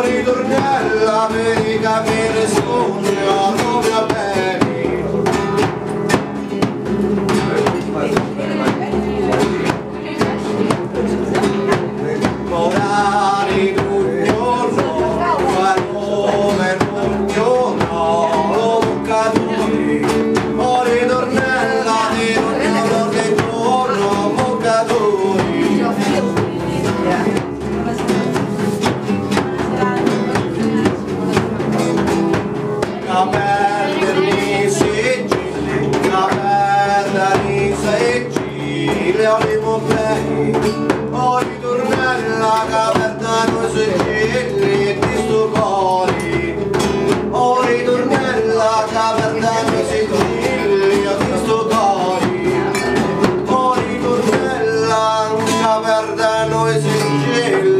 ritornella, America mi risponde, io sembriamo pompei o ritornare alla caverna con i sigilli e di stupori o ritornare alla caverna con i sigilli e di stupori o ritornare alla caverna con i sigilli